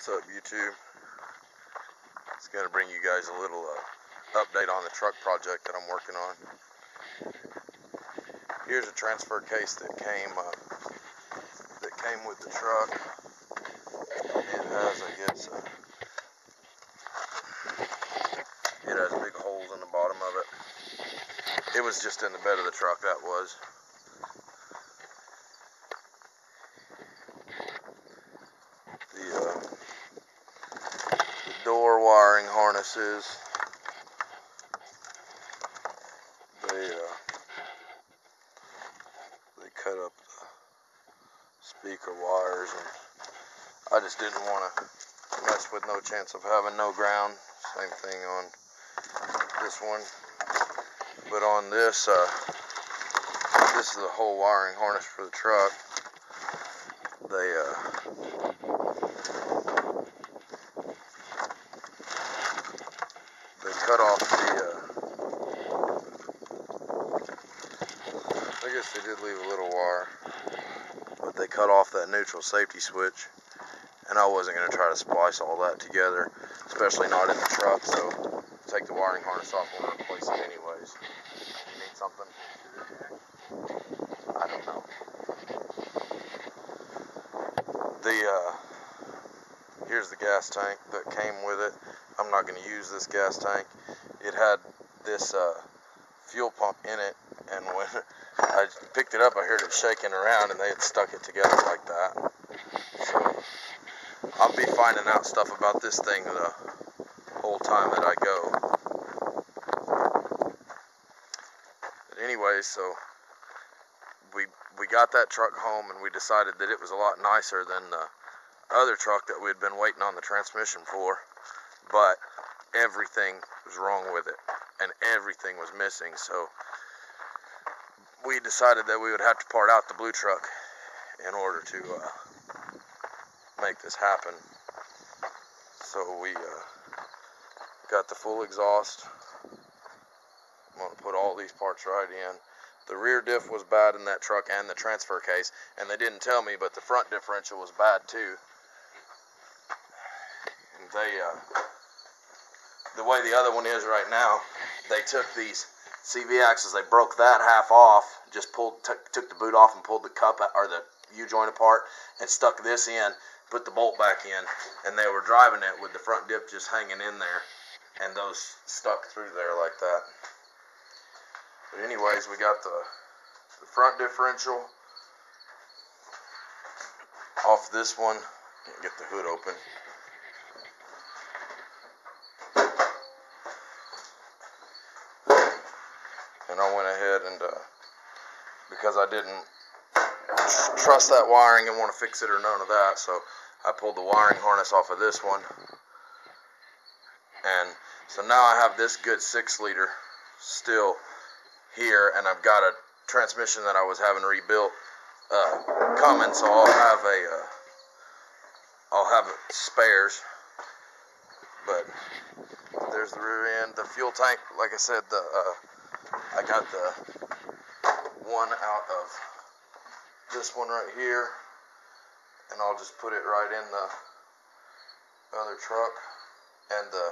What's up, YouTube? It's going to bring you guys a little uh, update on the truck project that I'm working on. Here's a transfer case that came uh, that came with the truck. It has, I guess, uh, it has big holes in the bottom of it. It was just in the bed of the truck. That was. The uh, wiring harnesses. They uh, they cut up the speaker wires, and I just didn't want to mess with no chance of having no ground. Same thing on this one, but on this, uh, this is the whole wiring harness for the truck. They uh, cut off the. Uh, I guess they did leave a little wire, but they cut off that neutral safety switch, and I wasn't going to try to splice all that together, especially not in the truck. So take the wiring harness off and replace it anyways. You need something? I don't know. The uh, here's the gas tank that came with it. I'm not going to use this gas tank. It had this uh, fuel pump in it, and when I picked it up, I heard it shaking around, and they had stuck it together like that. So I'll be finding out stuff about this thing the whole time that I go. But anyways, so we we got that truck home, and we decided that it was a lot nicer than the other truck that we'd been waiting on the transmission for but everything was wrong with it and everything was missing so we decided that we would have to part out the blue truck in order to uh, make this happen. So we uh, got the full exhaust. I'm going to put all these parts right in. The rear diff was bad in that truck and the transfer case and they didn't tell me but the front differential was bad too they uh, the way the other one is right now, they took these CV axles, they broke that half off, just pulled, took, the boot off and pulled the cup or the U joint apart and stuck this in, put the bolt back in, and they were driving it with the front diff just hanging in there, and those stuck through there like that. But anyways, we got the, the front differential off this one. Get the hood open. I went ahead and uh, because I didn't trust that wiring and want to fix it or none of that, so I pulled the wiring harness off of this one, and so now I have this good six liter still here, and I've got a transmission that I was having rebuilt uh, coming, so I'll have a uh, I'll have spares, but there's the rear end, the fuel tank, like I said, the uh, I got the one out of this one right here, and I'll just put it right in the other truck. And the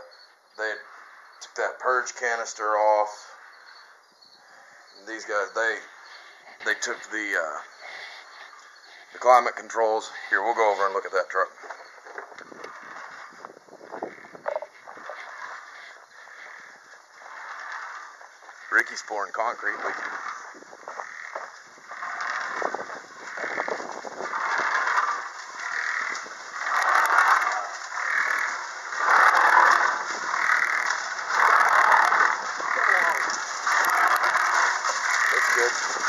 they took that purge canister off. These guys, they they took the uh, the climate controls. Here, we'll go over and look at that truck. Ricky's pouring concrete. We That's good.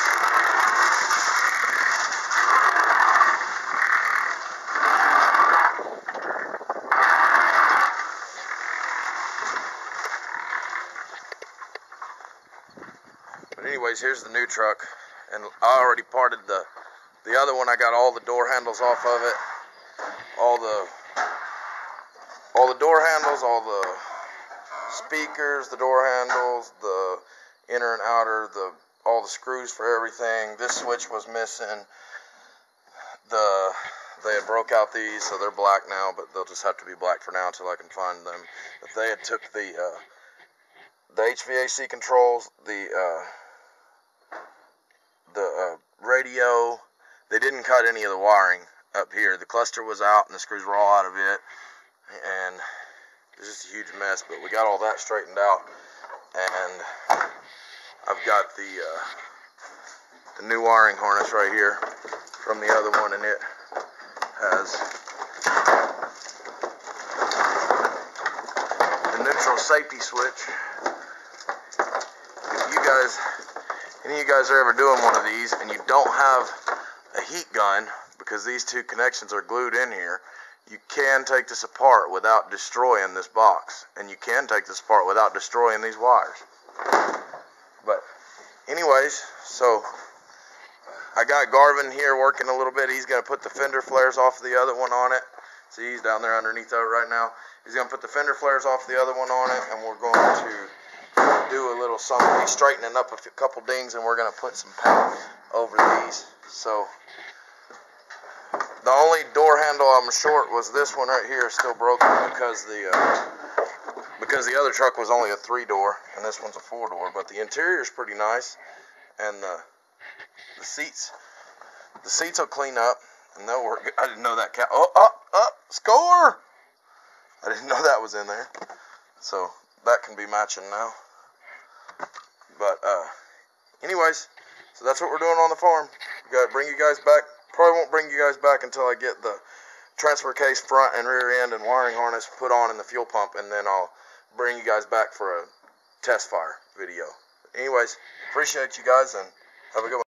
Anyways, here's the new truck, and I already parted the the other one. I got all the door handles off of it, all the all the door handles, all the speakers, the door handles, the inner and outer, the all the screws for everything. This switch was missing. The they had broke out these, so they're black now, but they'll just have to be black for now until I can find them. If they had took the uh, the HVAC controls, the uh, the uh, radio, they didn't cut any of the wiring up here. The cluster was out and the screws were all out of it, and it's just a huge mess. But we got all that straightened out, and I've got the uh, the new wiring harness right here from the other one, and it has the neutral safety switch. If you guys, any of you guys are ever doing one of these and you don't have a heat gun because these two connections are glued in here, you can take this apart without destroying this box. And you can take this apart without destroying these wires. But anyways, so I got Garvin here working a little bit. He's going to put the fender flares off the other one on it. See, he's down there underneath it right now. He's going to put the fender flares off the other one on it, and we're going to do a little something. Straightening up a couple dings, and we're going to put some paint over these. So the only door handle I'm short was this one right here, still broken because the uh, because the other truck was only a three door, and this one's a four door. But the interior is pretty nice, and the the seats the seats will clean up, and they'll work. I didn't know that cat. Oh, up, up, score! I didn't know that was in there, so that can be matching now. But uh, anyways, so that's what we're doing on the farm. We got to bring you guys back Probably won't bring you guys back until I get the transfer case front and rear end and wiring harness put on in the fuel pump and then I'll bring you guys back for a test fire video. Anyways, appreciate you guys and have a good one.